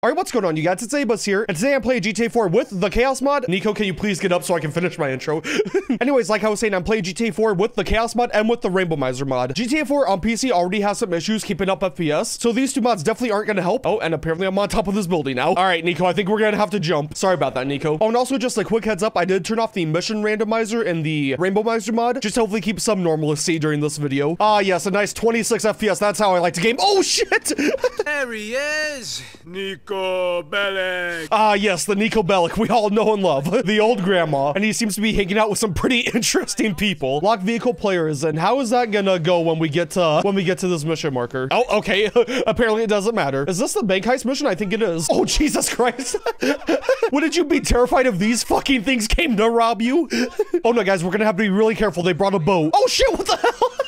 All right, what's going on, you guys? It's Abuzz here, and today I'm playing GTA 4 with the Chaos mod. Niko, can you please get up so I can finish my intro? Anyways, like I was saying, I'm playing GTA 4 with the Chaos mod and with the Rainbomizer mod. GTA 4 on PC already has some issues keeping up FPS, so these two mods definitely aren't gonna help. Oh, and apparently I'm on top of this building now. All right, Niko, I think we're gonna have to jump. Sorry about that, Niko. Oh, and also just a quick heads up, I did turn off the mission randomizer in the Rainbomizer mod, just to hopefully keep some normalcy during this video. Ah, yes, a nice 26 FPS. That's how I like to game. Oh, shit! There he is, Niko Bellic. Ah, yes, the Niko Bellic we all know and love. the old grandma. And he seems to be hanging out with some pretty interesting people. Lock vehicle players. And how is that gonna go when we get to when we get to this mission marker? Oh, okay. Apparently it doesn't matter. Is this the bank heist mission? I think it is. Oh, Jesus Christ. Wouldn't you be terrified if these fucking things came to rob you? oh no, guys, we're gonna have to be really careful. They brought a boat. Oh shit, what the hell?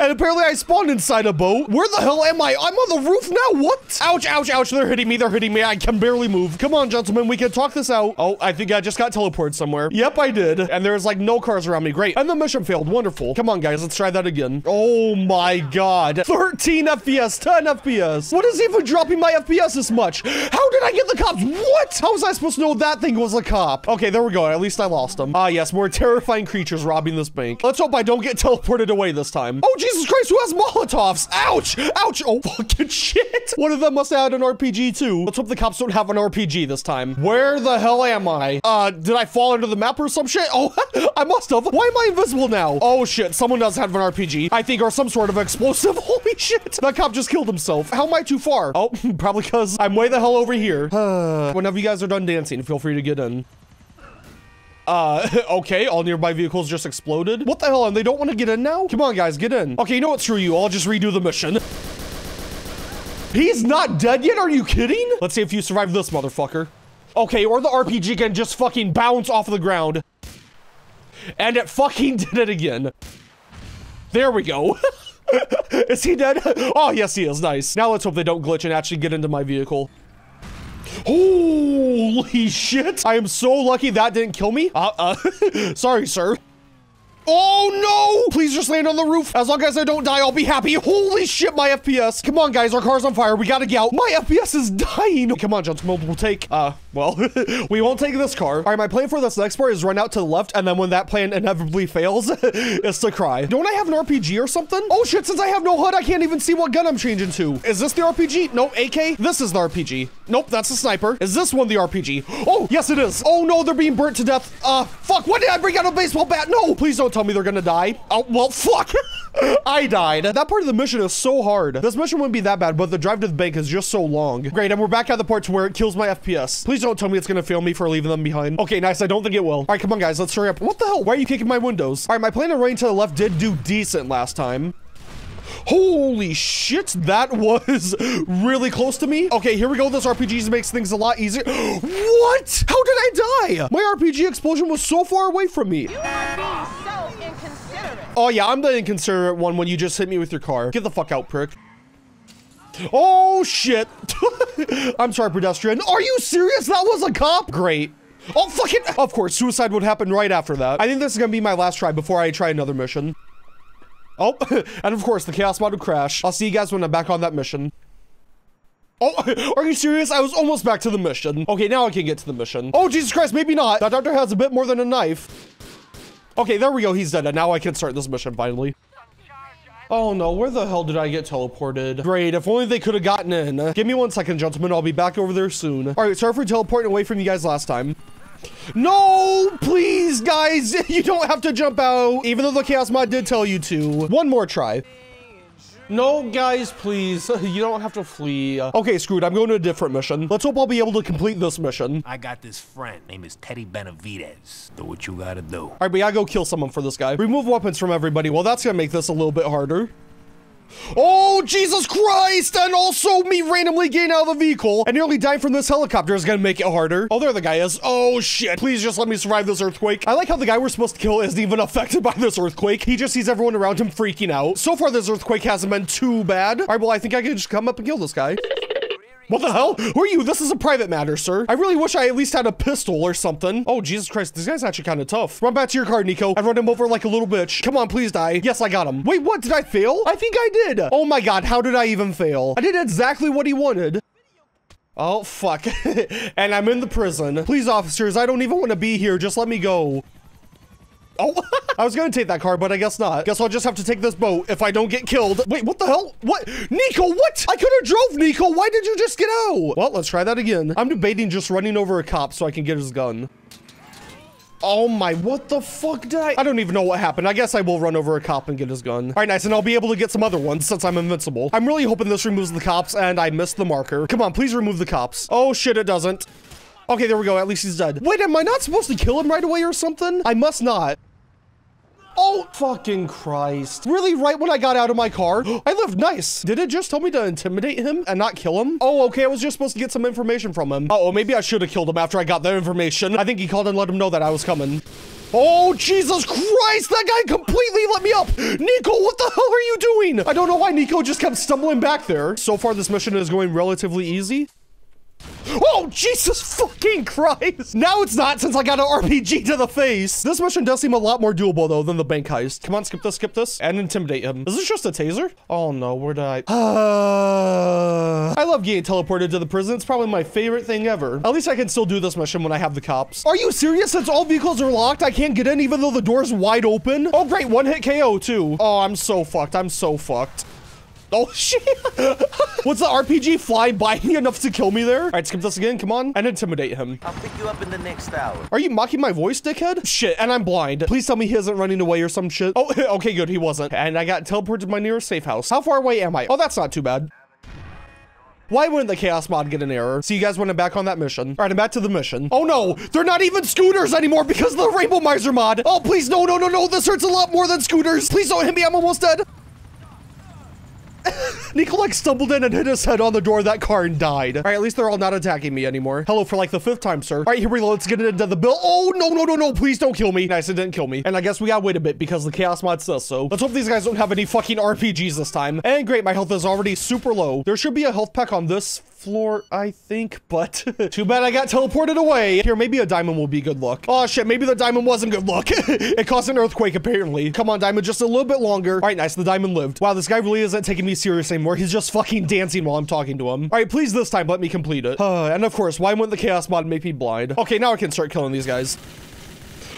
And apparently I spawned inside a boat. Where the hell am I? I'm on the roof now. What? Ouch, ouch, ouch. They're hitting me. They're hitting me. I can barely move. Come on, gentlemen. We can talk this out. Oh, I think I just got teleported somewhere. Yep, I did. And there's like no cars around me. Great. And the mission failed. Wonderful. Come on, guys. Let's try that again. Oh my God. 13 FPS, 10 FPS. What is even dropping my FPS this much? How did I get the cops? What? How was I supposed to know that thing was a cop? Okay, there we go. At least I lost him. Ah, yes. More terrifying creatures robbing this bank. Let's hope I don't get teleported away this time. Oh, Jesus Christ. Who has Molotovs? Ouch. Ouch. Oh, fucking shit. One of them must have had an RPG too. Let's hope the cops don't have an RPG this time. Where the hell am I? Uh, did I fall into the map or some shit? Oh, I must have. Why am I invisible now? Oh shit, someone does have an RPG. I think, or some sort of explosive. Holy shit. That cop just killed himself. How am I too far? Oh, probably because I'm way the hell over here. Whenever you guys are done dancing, feel free to get in. Uh, okay, all nearby vehicles just exploded. What the hell, and they don't want to get in now? Come on, guys, get in. Okay, you know what, screw you, I'll just redo the mission. He's not dead yet, are you kidding? Let's see if you survive this motherfucker. Okay, or the RPG can just fucking bounce off the ground. And it fucking did it again. There we go. is he dead? Oh, yes, he is. Nice. Now let's hope they don't glitch and actually get into my vehicle. Holy shit. I am so lucky that didn't kill me. Uh, uh, sorry, sir. Oh no! Please just land on the roof. As long as I don't die, I'll be happy. Holy shit, my FPS. Come on, guys, our car's on fire. We gotta get out. My FPS is dying. Come on, gentlemen, we'll take, uh, well, we won't take this car. All right, my plan for this next part is run out to the left, and then when that plan inevitably fails, is to cry. Don't I have an RPG or something? Oh shit, since I have no HUD, I can't even see what gun I'm changing to. Is this the RPG? No, AK? This is the RPG. Nope, that's a sniper. Is this one the RPG? Oh, yes, it is. Oh no, they're being burnt to death. Uh, fuck, why did I bring out a baseball bat? No, please don't tell me they're gonna die. Oh, well, fuck. I died. That part of the mission is so hard. This mission wouldn't be that bad, but the drive to the bank is just so long. Great, and we're back at the part to where it kills my FPS. Please don't tell me it's gonna fail me for leaving them behind. Okay, nice. I don't think it will. All right, come on, guys. Let's hurry up. What the hell? Why are you kicking my windows? All right, my plan of running to the left did do decent last time. Holy shit, that was really close to me. Okay, here we go. This RPG makes things a lot easier. what? How did I die? My RPG explosion was so far away from me. You are being so inconsiderate. Oh yeah, I'm the inconsiderate one when you just hit me with your car. Get the fuck out, prick. Oh shit. I'm sorry, pedestrian. Are you serious? That was a cop? Great. Oh, fuck it. Of course, suicide would happen right after that. I think this is gonna be my last try before I try another mission. Oh, and of course, the chaos mod would crash. I'll see you guys when I'm back on that mission. Oh, are you serious? I was almost back to the mission. Okay, now I can get to the mission. Oh, Jesus Christ, maybe not. That doctor has a bit more than a knife. Okay, there we go. He's dead. And now I can start this mission finally. Oh no, where the hell did I get teleported? Great, if only they could have gotten in. Give me one second, gentlemen. I'll be back over there soon. All right, sorry for teleporting away from you guys last time. No, please, guys. You don't have to jump out, even though the Chaos Mod did tell you to. One more try. No, guys, please. You don't have to flee. Uh, okay, screwed. I'm going to a different mission. Let's hope I'll be able to complete this mission. I got this friend. Name is Teddy Benavides. Do what you gotta do. All right, we gotta go kill someone for this guy. Remove weapons from everybody. Well, that's gonna make this a little bit harder. Oh, Jesus Christ! And also me randomly getting out of the vehicle and nearly dying from this helicopter is gonna make it harder. Oh, there the guy is. Oh, shit. Please just let me survive this earthquake. I like how the guy we're supposed to kill isn't even affected by this earthquake. He just sees everyone around him freaking out. So far, this earthquake hasn't been too bad. All right, well, I think I can just come up and kill this guy. What the hell? Who are you? This is a private matter, sir. I really wish I at least had a pistol or something. Oh, Jesus Christ. This guy's actually kind of tough. Run back to your car, Niko. I run him over like a little bitch. Come on, please die. Yes, I got him. Wait, what? Did I fail? I think I did. Oh my God. How did I even fail? I did exactly what he wanted. Oh, fuck. and I'm in the prison. Please, officers, I don't even want to be here. Just let me go. Oh, I was gonna take that car, but I guess not. Guess I'll just have to take this boat if I don't get killed. Wait, what the hell? What? Niko, what? I could have drove, Niko. Why did you just get out? Well, let's try that again. I'm debating just running over a cop so I can get his gun. Oh my, what the fuck did I? I don't even know what happened. I guess I will run over a cop and get his gun. All right, nice, and I'll be able to get some other ones since I'm invincible. I'm really hoping this removes the cops and I missed the marker. Come on, please remove the cops. Oh shit, it doesn't. Okay, there we go. At least he's dead. Wait, am I not supposed to kill him right away or something? I must not. Oh, fucking Christ. Really, right when I got out of my car? I lived nice. Did it just tell me to intimidate him and not kill him? Oh, okay, I was just supposed to get some information from him. Uh oh maybe I should have killed him after I got that information. I think he called and let him know that I was coming. Oh, Jesus Christ, that guy completely let me up. Niko, what the hell are you doing? I don't know why Niko just kept stumbling back there. So far, this mission is going relatively easy. Oh, Jesus fucking Christ. Now it's not since I got an RPG to the face. This mission does seem a lot more doable, though, than the bank heist. Come on, skip this, skip this, and intimidate him. Is this just a taser? Oh, no, where did I... Uh, I love getting teleported to the prison. It's probably my favorite thing ever. At least I can still do this mission when I have the cops. Are you serious? Since all vehicles are locked, I can't get in even though the door's wide open? Oh, great. One hit KO, too. Oh, I'm so fucked. I'm so fucked. Oh, shit. What's the RPG fly by me enough to kill me there? All right, skip this again. Come on. And intimidate him. I'll pick you up in the next hour. Are you mocking my voice, dickhead? Shit, and I'm blind. Please tell me he isn't running away or some shit. Oh, okay, good. He wasn't. And I got teleported to my nearest safe house. How far away am I? Oh, that's not too bad. Why wouldn't the Chaos Mod get an error? So you guys went back on that mission. All right, I'm back to the mission. Oh no, they're not even scooters anymore because of the Rainbomizer mod. Oh, please, no, no, no, no. This hurts a lot more than scooters. Please don't hit me. I'm almost dead. Niko like stumbled in and hit his head on the door of that car and died. All right, at least they're all not attacking me anymore. Hello for like the fifth time, sir. All right, here we go. Let's get into the bill. Oh, no, no, no, no. Please don't kill me. Nice, it didn't kill me. And I guess we gotta wait a bit because the Chaos Mod says so. Let's hope these guys don't have any fucking RPGs this time. And great, my health is already super low. There should be a health pack on this floor, I think, but too bad I got teleported away. Here, maybe a diamond will be good luck. Oh shit, maybe the diamond wasn't good luck. it caused an earthquake, apparently. Come on, diamond, just a little bit longer. All right, nice, the diamond lived. Wow, this guy really isn't taking me serious anymore. He's just fucking dancing while I'm talking to him. All right, please this time let me complete it. Uh, and of course, why wouldn't the chaos mod make me blind? Okay, now I can start killing these guys.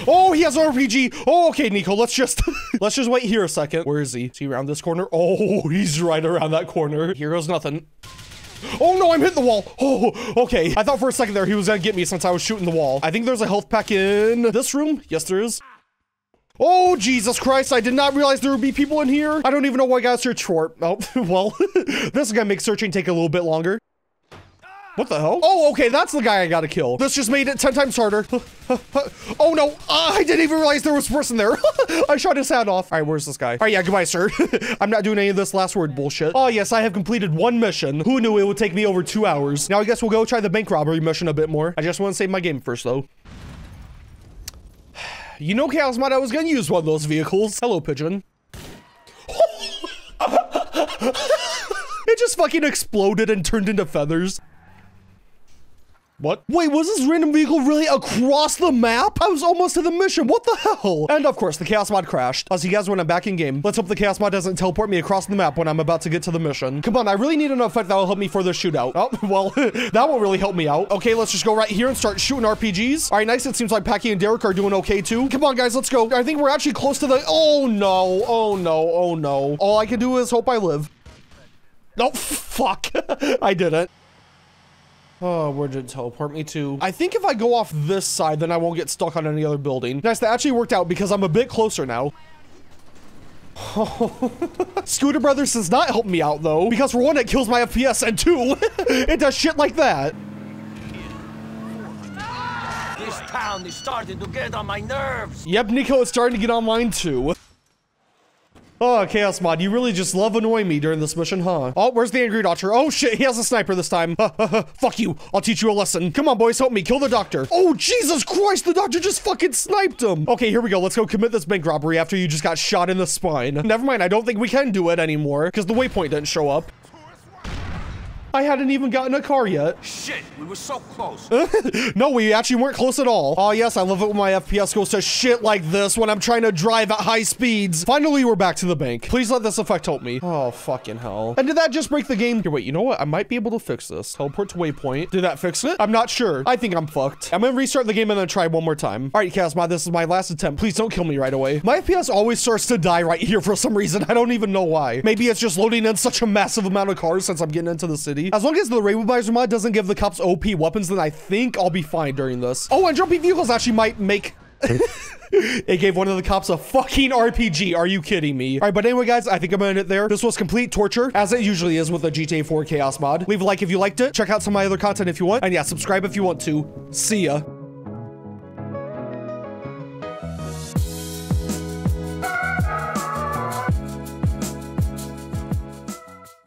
Oh, he has an RPG. Oh, okay, Niko, let's just, let's just wait here a second. Where is he? Is he around this corner? Oh, he's right around that corner. Here goes nothing. Oh no, I'm hitting the wall. Oh, okay. I thought for a second there he was gonna get me since I was shooting the wall. I think there's a health pack in this room. Yes, there is. Oh, Jesus Christ, I did not realize there would be people in here. I don't even know why I got search for. Oh, well, this is gonna make searching take a little bit longer. What the hell? Oh, okay, that's the guy I gotta kill. This just made it 10 times harder. oh no, uh, I didn't even realize there was a person there. I shot his hat off. All right, where's this guy? All right, yeah, goodbye, sir. I'm not doing any of this last word bullshit. Oh yes, I have completed one mission. Who knew it would take me over two hours? Now I guess we'll go try the bank robbery mission a bit more. I just want to save my game first though. You know, Chaos Mod, I was gonna use one of those vehicles. Hello, pigeon. it just fucking exploded and turned into feathers. What? Wait, was this random vehicle really across the map? I was almost to the mission. What the hell? And of course, the Chaos Mod crashed. As you guys when I'm back in game. Let's hope the Chaos Mod doesn't teleport me across the map when I'm about to get to the mission. Come on, I really need an effect that will help me for the shootout. Oh, well, that won't really help me out. Okay, let's just go right here and start shooting RPGs. All right, nice. It seems like Packie and Derek are doing okay too. Come on, guys, let's go. I think we're actually close to the... Oh, no. Oh, no. Oh, no. All I can do is hope I live. No, oh, fuck. I didn't. Oh, where did it teleport me to? I think if I go off this side, then I won't get stuck on any other building. Nice, that actually worked out because I'm a bit closer now. Scooter Brothers does not help me out though, because for one, it kills my FPS, and two, it does shit like that. This town is starting to get on my nerves. Yep, Niko is starting to get online too. Oh, Chaos Mod, you really just love annoying me during this mission, huh? Oh, where's the Angry Doctor? Oh shit, he has a sniper this time. Fuck you, I'll teach you a lesson. Come on, boys, help me, kill the doctor. Oh, Jesus Christ, the doctor just fucking sniped him. Okay, here we go, let's go commit this bank robbery after you just got shot in the spine. Never mind, I don't think we can do it anymore, because the waypoint didn't show up. I hadn't even gotten a car yet. Shit, we were so close. No, we actually weren't close at all. Oh, yes, I love it when my FPS goes to shit like this when I'm trying to drive at high speeds. Finally, we're back to the bank. Please let this effect help me. Oh, fucking hell. And did that just break the game? Here, wait, you know what? I might be able to fix this. Teleport to waypoint. Did that fix it? I'm not sure. I think I'm fucked. I'm gonna restart the game and then try one more time. All right, Chaos Mod, this is my last attempt. Please don't kill me right away. My FPS always starts to die right here for some reason. I don't even know why. Maybe it's just loading in such a massive amount of cars since I'm getting into the city. As long as the Rainbow mod doesn't give the cops OP weapons, then I think I'll be fine during this. Oh, and jumping vehicles actually might make it gave one of the cops a fucking RPG. Are you kidding me? All right, but anyway, guys, I think I'm gonna end it there. This was complete torture, as it usually is with the GTA 4 Chaos mod. Leave a like if you liked it. Check out some of my other content if you want. And yeah, subscribe if you want to. See ya.